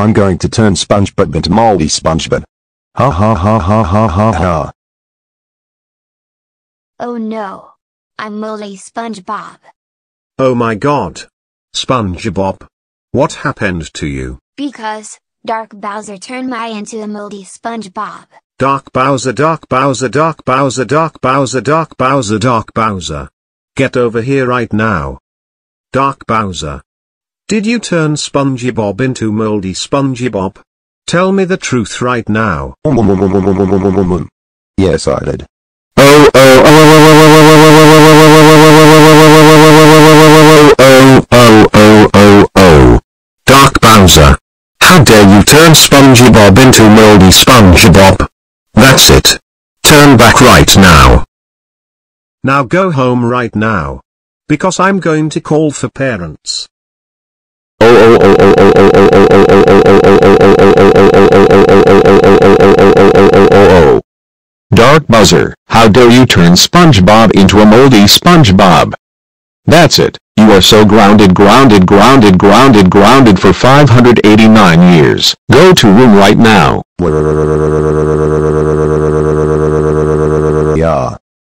I'm going to turn SpongeBob into moldy SpongeBob. Ha ha ha ha ha ha ha. Oh no. I'm moldy SpongeBob. Oh my god. SpongeBob. What happened to you? Because, Dark Bowser turned my into a moldy SpongeBob. Dark Bowser Dark Bowser Dark Bowser Dark Bowser Dark Bowser Dark Bowser. Get over here right now. Dark Bowser. Did you turn SpongeBob into moldy SpongeBob? Tell me the truth right now. Yes, I did. Oh oh oh oh oh oh oh oh Dark Bowser. How dare you turn SpongeBob into moldy SpongeBob? That's it. Turn back right now. Now go home right now. Because I'm going to call for parents. Dark Bowser, how dare you turn SpongeBob into a moldy SpongeBob? That's it, you are so grounded grounded grounded grounded grounded for 589 years. Go to room right now.